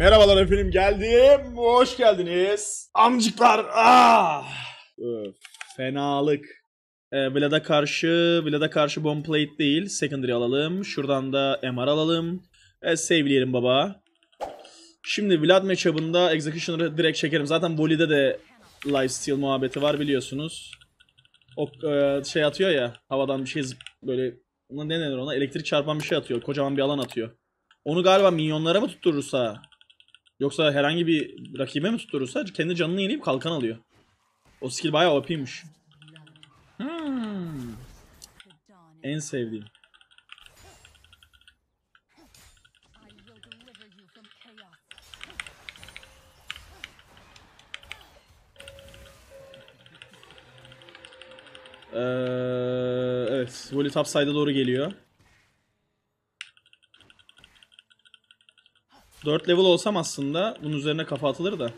Merhabalar efendim geldim. Hoş geldiniz. Amcıklar. Ah. Öf, fenalık. Ee, Vlad'a karşı, Vlad'a karşı bomb plate değil. Secondary alalım. Şuradan da MR alalım. Evet, save'leyelim baba. Şimdi Vlad matchup'ında Executioner'ı direkt çekerim. Zaten Voli'de de lifesteal muhabbeti var biliyorsunuz. O e, şey atıyor ya havadan bir şey böyle ne denir ona elektrik çarpan bir şey atıyor. Kocaman bir alan atıyor. Onu galiba minyonlara mı tutturursa yoksa herhangi bir rakibe mi tutturursa kendi canını yenileyip kalkan alıyor. O skill bayağı OP'ymiş. Hmm. En sevdiğim. Ee, evet. Voli top side'a doğru geliyor. 4 level olsam aslında bunun üzerine kafa atılır da.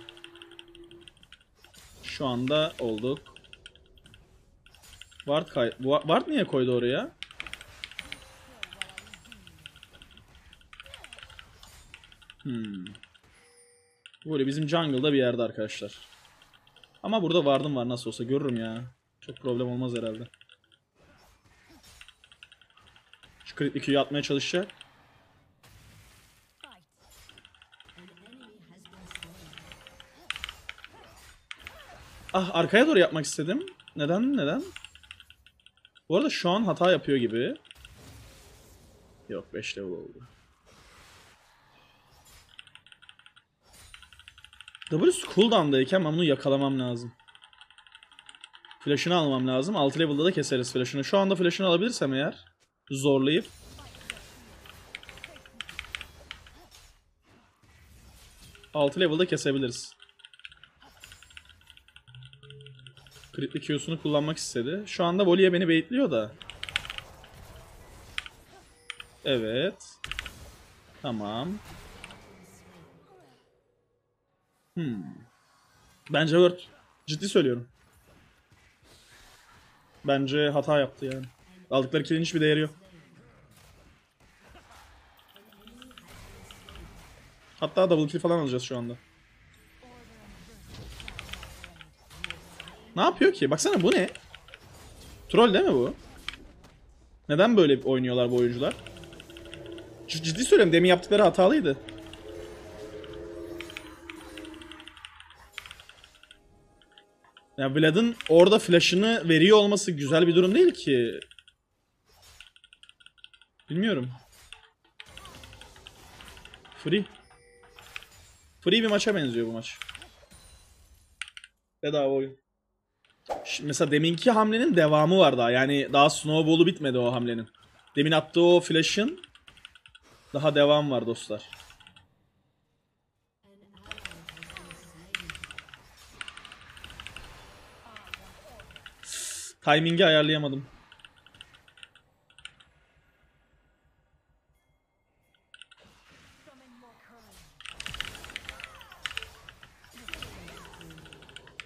Şu anda olduk. Ward, kay Wa- Ward niye koydu oraya? Hmm. Voli bizim jungle'da bir yerde arkadaşlar. Ama burada Ward'ım var nasıl olsa görürüm ya. Çok problem olmaz herhalde. Şu crit Q'yu atmaya çalışacak. Ah arkaya doğru yapmak istedim. Neden neden? Bu arada şu an hata yapıyor gibi. Yok 5 level oldu. W's cooldown'dayken ben bunu yakalamam lazım. Flash'ını almam lazım. 6 level'da da keseriz flash'ını. Şu anda flash'ını alabilirsem eğer zorlayıp 6 level'da kesebiliriz. Critli Q'sunu kullanmak istedi. Şu anda Voli'ye beni baitliyor da. Evet. Tamam. Hmm. Bence Word. Ciddi söylüyorum. Bence hata yaptı yani. Aldıkları kill'in hiçbir değeri yok. Hatta double kill falan alacağız şu anda. Ne yapıyor ki? Baksana bu ne? Troll değil mi bu? Neden böyle oynuyorlar bu oyuncular? C- ciddi söylüyorum demin yaptıkları hatalıydı. Ya Vlad'ın orada flash'ını veriyor olması güzel bir durum değil ki. Bilmiyorum. Free. Free bir maça benziyor bu maç. Bedava oyun. Şimdi mesela deminki hamlenin devamı var daha. Yani daha snowball'u bitmedi o hamlenin. Demin attığı o flash'ın daha devam var dostlar. Timing'i ayarlayamadım.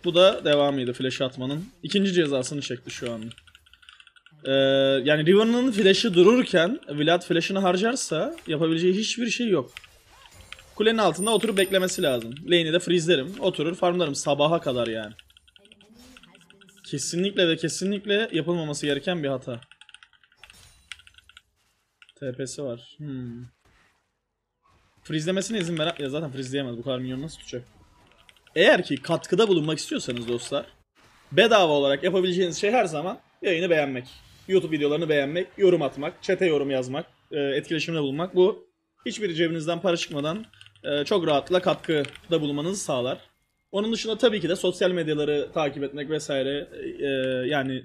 Bu da devamıydı flash atmanın. İkinci cezasını çekti şu an. Ee, yani Riven'ın flash'ı dururken Vlad flash'ını harcarsa yapabileceği hiçbir şey yok. Kulenin altında oturup beklemesi lazım. Lane'i de freeze'lerim. Oturur farmlarım sabaha kadar yani. Kesinlikle ve kesinlikle yapılmaması gereken bir hata. TP'si var. Hmm. Freezelemesine izin ver... Ya zaten freezeleyemez. Bu kadar minyon nasıl tutacak? Eğer ki katkıda bulunmak istiyorsanız dostlar, bedava olarak yapabileceğiniz şey her zaman yayını beğenmek. YouTube videolarını beğenmek, yorum atmak, chat'e yorum yazmak, e, etkileşimde bulunmak. Bu hiçbir cebinizden para çıkmadan e, çok rahatlıkla katkıda bulunmanızı sağlar. Onun dışında tabii ki de sosyal medyaları takip etmek vesaire e, yani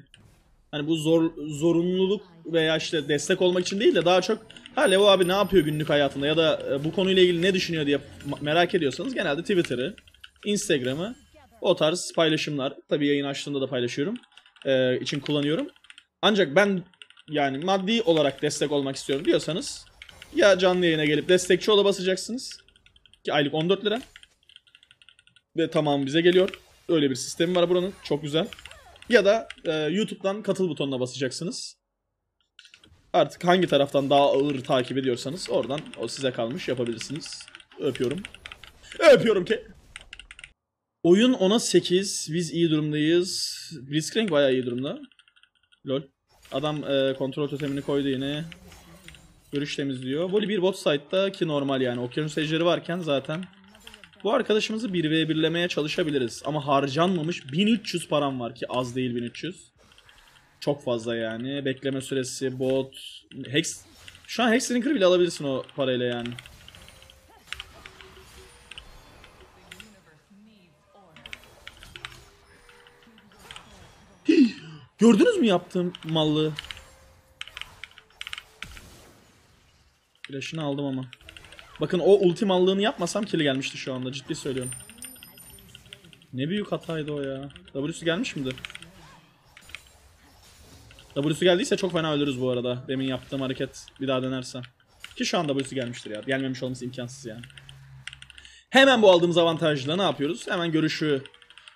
hani bu zor zorunluluk veya işte destek olmak için değil de daha çok ha Levo abi ne yapıyor günlük hayatında ya da bu konuyla ilgili ne düşünüyor diye merak ediyorsanız genelde Twitter'ı, Instagram'ı o tarz paylaşımlar tabii yayın açtığımda da paylaşıyorum e, için kullanıyorum. Ancak ben yani maddi olarak destek olmak istiyorum diyorsanız ya canlı yayına gelip destekçi ola basacaksınız ki aylık 14 lira ve tamam bize geliyor. Öyle bir sistemi var buranın. Çok güzel. Ya da e, YouTube'dan katıl butonuna basacaksınız. Artık hangi taraftan daha ağır takip ediyorsanız oradan o size kalmış yapabilirsiniz. Öpüyorum. Öpüyorum ki. Oyun 10'a 8. Biz iyi durumdayız. Blitzcrank bayağı iyi durumda. Lol. Adam e, kontrol totemini koydu yine. Görüş temizliyor. Voli bir bot side'da ki normal yani. Okyanus ejderi varken zaten. Bu arkadaşımızı 1v1'lemeye çalışabiliriz. Ama harcanmamış 1300 param var ki az değil 1300. Çok fazla yani. Bekleme süresi, bot, Hex... Şu an Hexlinker bile alabilirsin o parayla yani. Gördünüz mü yaptığım mallığı? Flash'ını aldım ama. Bakın o ulti mallığını yapmasam kill gelmişti şu anda ciddi söylüyorum. Ne büyük hataydı o ya. W'su gelmiş midir? W'su geldiyse çok fena ölürüz bu arada. Demin yaptığım hareket bir daha denersem. Ki şu an W'su gelmiştir ya. Gelmemiş olması imkansız yani. Hemen bu aldığımız avantajla ne yapıyoruz? Hemen görüşü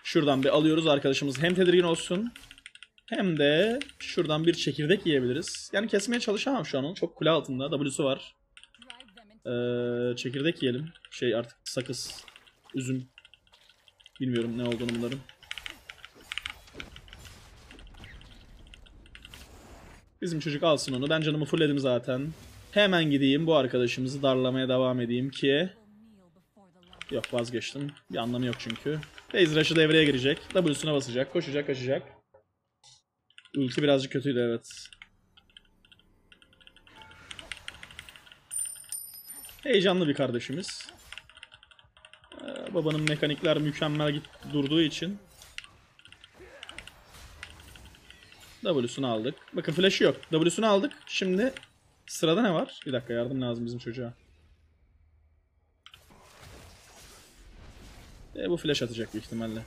şuradan bir alıyoruz. Arkadaşımız hem tedirgin olsun hem de şuradan bir çekirdek yiyebiliriz. Yani kesmeye çalışamam şu an onu. Çok kule altında. W'su var. Ee, çekirdek yiyelim. Şey artık sakız, üzüm. Bilmiyorum ne olduğunu bunların. Bizim çocuk alsın onu. Ben canımı fullledim zaten. Hemen gideyim bu arkadaşımızı darlamaya devam edeyim ki... Yok vazgeçtim. Bir anlamı yok çünkü. Phase Rush'ı devreye girecek. W'suna basacak. Koşacak kaçacak. Ulti birazcık kötüydü evet. Heyecanlı bir kardeşimiz. Ee, babanın mekanikler mükemmel git durduğu için. W'sunu aldık. Bakın flash'ı yok. W'sunu aldık. Şimdi sırada ne var? Bir dakika yardım lazım bizim çocuğa. E, bu flash atacak büyük ihtimalle.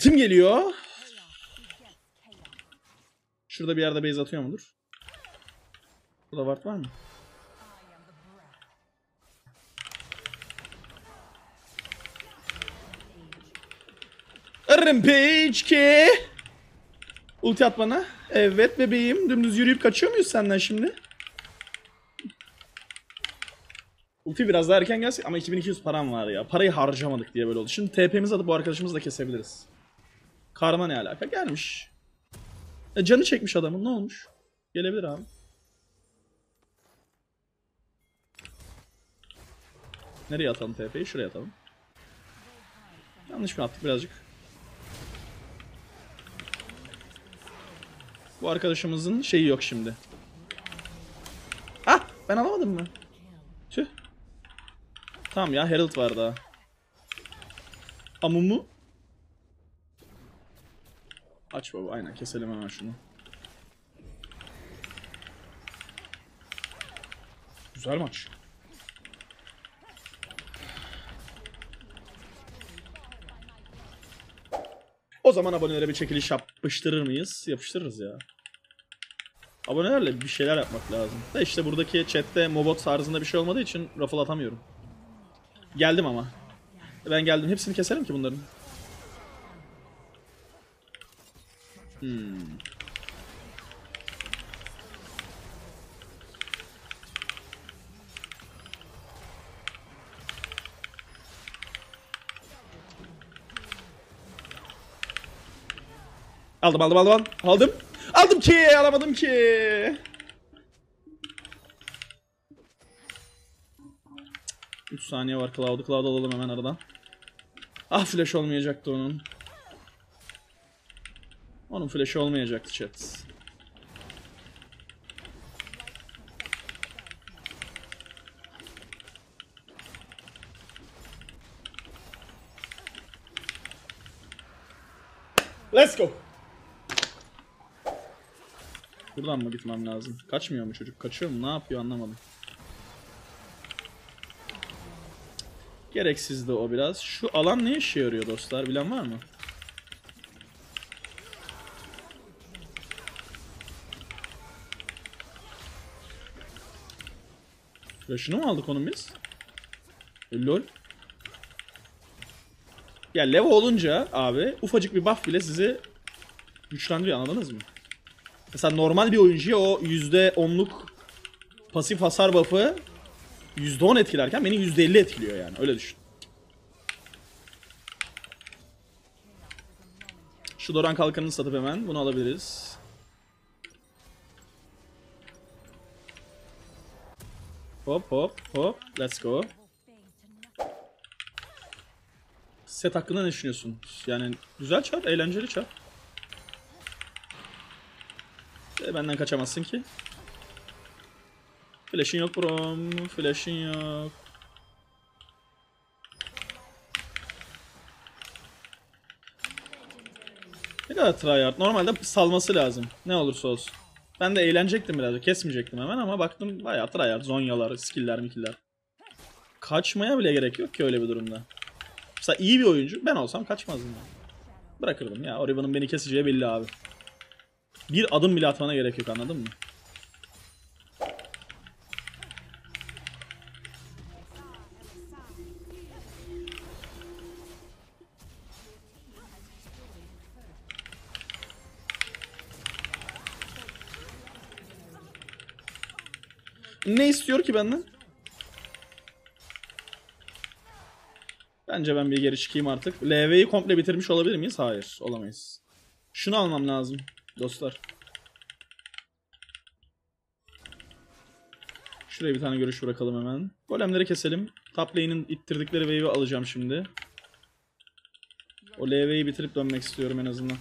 Ultim geliyor. Şurada bir yerde base atıyor mudur? Burada ward var mı? Rampage ki. Ulti at bana. Evet bebeğim. Dümdüz yürüyüp kaçıyor muyuz senden şimdi? Ulti biraz daha erken gelse ama 2200 param var ya. Parayı harcamadık diye böyle oldu. Şimdi TP'mizi atıp bu arkadaşımızı da kesebiliriz. Karma ne alaka? Gelmiş. E, canı çekmiş adamın. Ne olmuş? Gelebilir abi. Nereye atalım TP'yi? Şuraya atalım. Yanlış mı attık birazcık? Bu arkadaşımızın şeyi yok şimdi. Ah! Ben alamadım mı? Tüh. Tamam ya Herald var daha. Amumu. Aç baba aynen keselim hemen şunu. Güzel maç. O zaman abonelere bir çekiliş yapıştırır mıyız? Yapıştırırız ya. Abonelerle bir şeyler yapmak lazım. Da işte buradaki chatte mobot tarzında bir şey olmadığı için raffle atamıyorum. Geldim ama. Ben geldim. Hepsini keserim ki bunların. Hmm. Aldım aldım aldım aldım. Aldım. Ki alamadım ki. Üç saniye var Cloud'u. Cloud alalım hemen aradan. Ah flash olmayacaktı onun. Onun flash olmayacaktı chat. Let's go. Buradan mı gitmem lazım? Kaçmıyor mu çocuk? Kaçıyor mu? Ne yapıyor anlamadım. Gereksizdi o biraz. Şu alan ne işe yarıyor dostlar? Bilen var mı? Flash'ını mı aldık onun biz? E, Lol. Ya level olunca abi ufacık bir buff bile sizi güçlendiriyor anladınız mı? Mesela normal bir oyuncuya o %10'luk pasif hasar buff'ı %10 etkilerken beni %50 etkiliyor yani öyle düşün. Şu Doran kalkanını satıp hemen bunu alabiliriz. Hop hop hop let's go. Set hakkında ne düşünüyorsun? Yani güzel çar, eğlenceli çar. E, benden kaçamazsın ki. Flash'in yok brom, flash'in yok. Ne kadar tryhard. Normalde salması lazım. Ne olursa olsun. Ben de eğlenecektim birazcık. Kesmeyecektim hemen ama baktım bayağı tryhard. Zonyalar, skill'ler, mikiller. Kaçmaya bile gerek yok ki öyle bir durumda. Mesela iyi bir oyuncu. Ben olsam kaçmazdım. Yani. Bırakırdım ya. Oriban'ın beni keseceği belli abi. Bir adım bile atmana gerek yok anladın mı? Ne istiyor ki benden? Bence ben bir geri çıkayım artık. LV'yi komple bitirmiş olabilir miyiz? Hayır, olamayız. Şunu almam lazım dostlar. Şuraya bir tane görüş bırakalım hemen. Golemleri keselim. Top lane'in ittirdikleri wave'i alacağım şimdi. O LV'yi bitirip dönmek istiyorum en azından.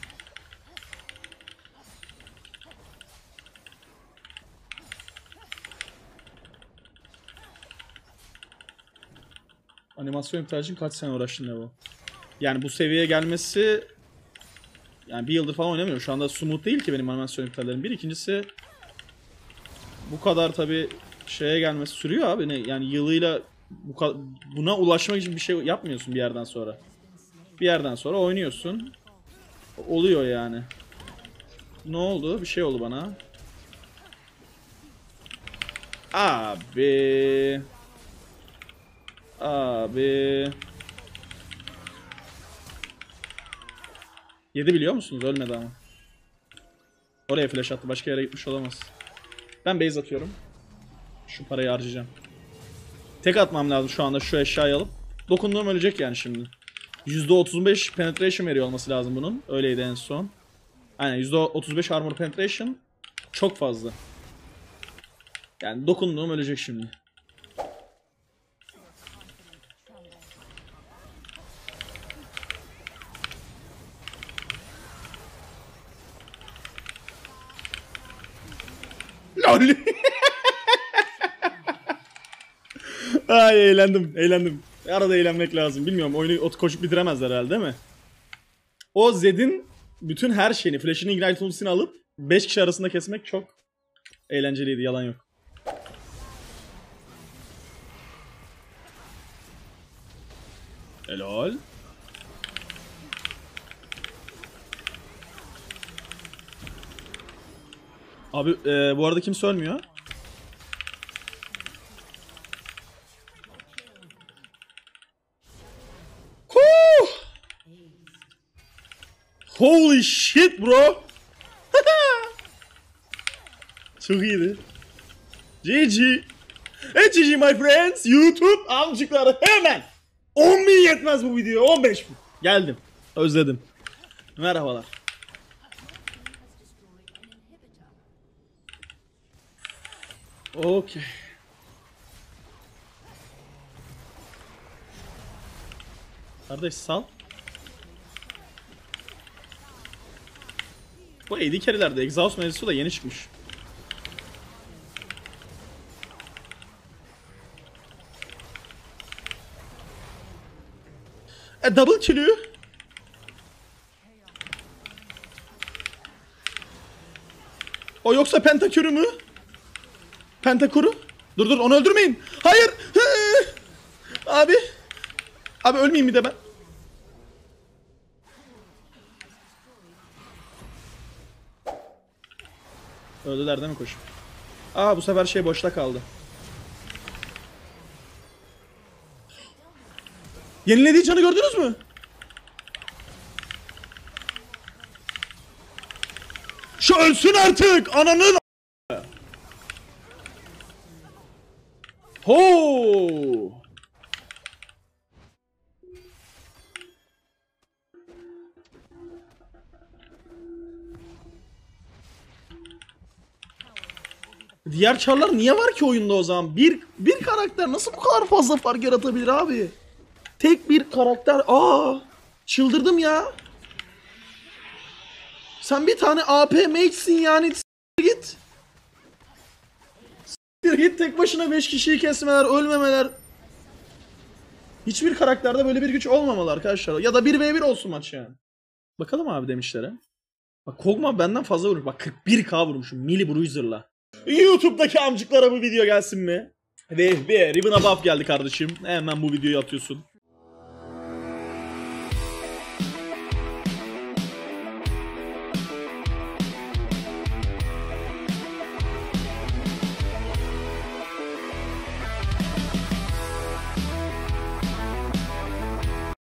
Animasyon iptal için kaç sene uğraştın bu? Yani bu seviyeye gelmesi yani bir yıldır falan oynamıyorum. Şu anda smooth değil ki benim animasyon iptallerim. Bir ikincisi bu kadar tabi şeye gelmesi sürüyor abi. Ne yani yılıyla bu buna ulaşmak için bir şey yapmıyorsun bir yerden sonra. Bir yerden sonra oynuyorsun. Oluyor yani. Ne oldu? Bir şey oldu bana. Abi. Abi. Yedi biliyor musunuz? Ölmedi ama. Oraya flash attı. Başka yere gitmiş olamaz. Ben base atıyorum. Şu parayı harcayacağım. Tek atmam lazım şu anda şu eşyayı alıp. Dokunduğum ölecek yani şimdi. %35 penetration veriyor olması lazım bunun. Öyleydi en son. Aynen %35 armor penetration. Çok fazla. Yani dokunduğum ölecek şimdi. LOL. Ay eğlendim, eğlendim. Arada eğlenmek lazım. Bilmiyorum oyunu ot koşup bitiremezler herhalde değil mi? O Zed'in bütün her şeyini, flash'ini, ignite ultisini alıp 5 kişi arasında kesmek çok eğlenceliydi, yalan yok. Helal. Abi e, bu arada kimse ölmüyor. Holy shit bro. Çok iyiydi. GG. E GG my friends. YouTube amcıkları hemen. 10 bin yetmez bu video. 15 bin. Geldim. Özledim. Merhabalar. Okey. Kardeş sal. Bu AD carry'lerde exhaust mevzusu da yeni çıkmış. E double kill'ü. O yoksa pentakürü mü? Pentakuru? Dur dur onu öldürmeyin. Hayır. Abi. Abi ölmeyeyim bir de ben. Öldüler değil mi koşup? Aa bu sefer şey boşta kaldı. Yenilediği canı gördünüz mü? Şu ölsün artık ananın. Ho! Diğer çarlar niye var ki oyunda o zaman? Bir, bir karakter nasıl bu kadar fazla fark yaratabilir abi? Tek bir karakter. Aa! Çıldırdım ya. Sen bir tane AP mate'sin yani. S- git. S- git tek başına 5 kişiyi kesmeler, ölmemeler. Hiçbir karakterde böyle bir güç olmamalı arkadaşlar. Ya da 1v1 olsun maç yani. Bakalım abi demişlere. Bak Kog'Maw benden fazla vurmuş. Bak 41k vurmuşum Milli Bruiser'la. YouTube'daki amcıklara bu video gelsin mi? Ve bir Ribbon'a buff geldi kardeşim. Hemen bu videoyu atıyorsun.